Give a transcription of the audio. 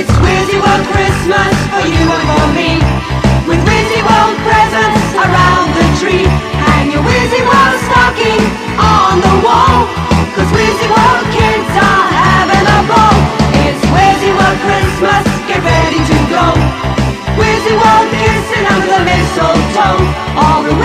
It's Wizzy World Christmas for you and for me. With Wizzy World presents around the tree. Hang your Wizzy World stocking on the wall. Cause Wizzy World kids are having a ball. It's Wizzy World Christmas, get ready to go. Wizzy World kissing under the mistletoe. All the